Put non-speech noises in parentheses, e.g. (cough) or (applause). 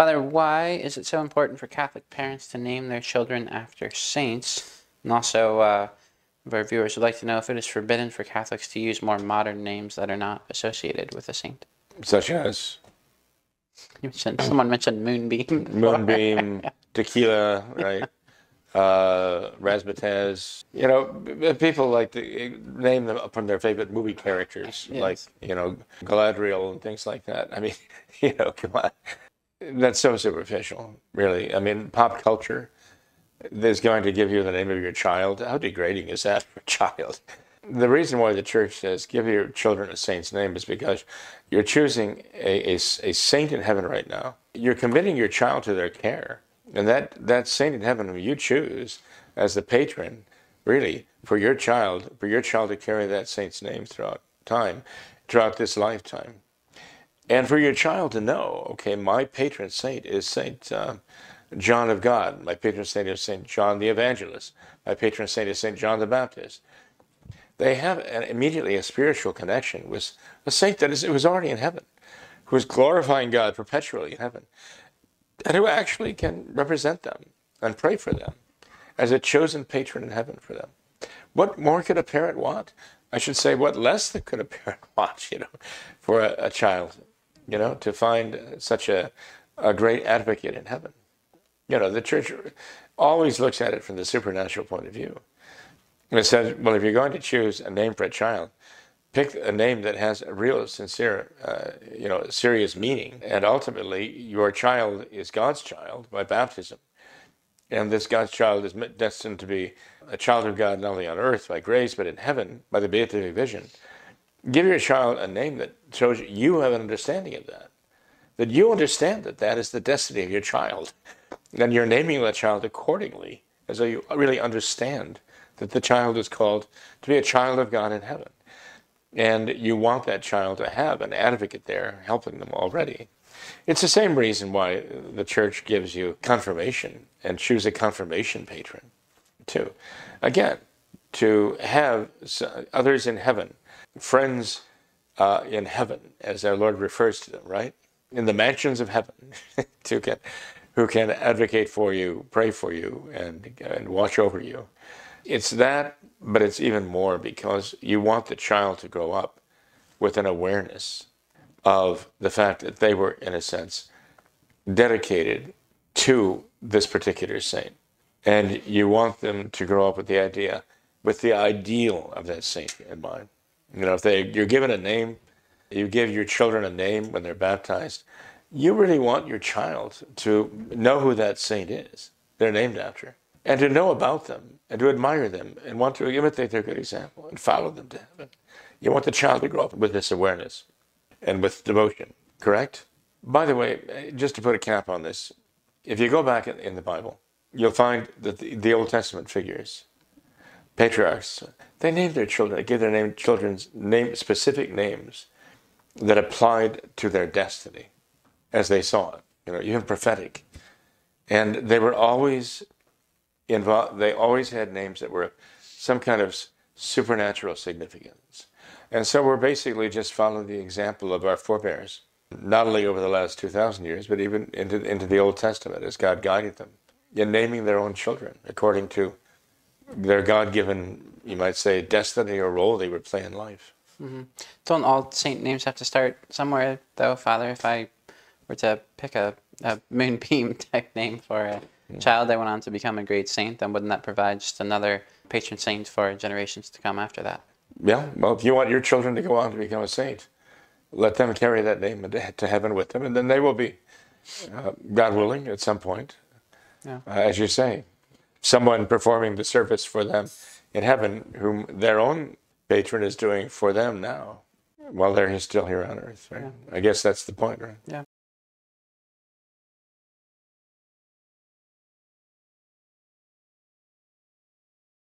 Father, why is it so important for Catholic parents to name their children after saints? And also, uh, our viewers would like to know if it is forbidden for Catholics to use more modern names that are not associated with a saint. Such as You mentioned, someone mentioned Moonbeam. (laughs) Moonbeam, Tequila, right? Uh. You know, people like to name them from their favorite movie characters, Yes. like, you know, Galadriel and things like that. I mean, (laughs) you know, come on. That's so superficial, really. I mean, pop culture is going to give you the name of your child. How degrading is that for a child? The reason why the church says give your children a saint's name is because you're choosing a, a, a saint in heaven right now. You're committing your child to their care. And that, that saint in heaven who you choose as the patron, really, for your child, for your child to carry that saint's name throughout time, throughout this lifetime. And for your child to know, okay, my patron saint is Saint uh, John of God. My patron saint is Saint John the Evangelist. My patron saint is Saint John the Baptist. They have an, immediately a spiritual connection with a saint that is, is already in heaven, who is glorifying God perpetually in heaven, and who actually can represent them and pray for them as a chosen patron in heaven for them. What more could a parent want? I should say, what less could a parent (laughs) want, you know, for a, a child, you know, to find such a, a great advocate in heaven. You know, the church always looks at it from the supernatural point of view. And it says, well, if you're going to choose a name for a child, pick a name that has a real, sincere, uh, you know, serious meaning. And ultimately, your child is God's child by baptism. And this God's child is destined to be a child of God not only on earth by grace, but in heaven by the beatific vision. Give your child a name that shows you have an understanding of that. That you understand that that is the destiny of your child. (laughs) And you're naming that child accordingly, as though you really understand that the child is called to be a child of God in heaven. And you want that child to have an advocate there helping them already. It's the same reason why the church gives you confirmation and choose a confirmation patron, too. Again, to have others in heaven, friends uh, in heaven, as our Lord refers to them, right? In the mansions of heaven, (laughs) to can, who can advocate for you, pray for you, and, and watch over you. It's that, but it's even more because you want the child to grow up with an awareness of the fact that they were, in a sense, dedicated to this particular saint. And you want them to grow up with the idea, with the ideal of that saint in mind. You know, if they you're given a name, you give your children a name when they're baptized, you really want your child to know who that saint is they're named after, and to know about them, and to admire them, and want to imitate their good example, and follow them to heaven. You want the child to grow up with this awareness and with devotion, correct? By the way, just to put a cap on this, if you go back in, the Bible, you'll find that the Old Testament figures, patriarchs, they named their children, they gave their name, children's name, specific names that applied to their destiny as they saw it. You know, even prophetic. And they were always involved, they always had names that were some kind of supernatural significance. And so we're basically just following the example of our forebears, not only over the last 2,000 years, but even into, into the Old Testament as God guided them in naming their own children according to their God given, you might say, destiny or role they would play in life. Mm-hmm. Don't all saint names have to start somewhere, though, Father? If I were to pick a, a moonbeam (laughs) type name for a child that went on to become a great saint, then wouldn't that provide just another patron saint for generations to come after that? Yeah, well, if you want your children to go on to become a saint, let them carry that name to heaven with them, and then they will be, uh, God willing, at some point, yeah. uh, as you say, someone performing the service for them in heaven, whom their own patron is doing for them now, while they're still here on earth. Right? Yeah. I guess that's the point, right? Yeah.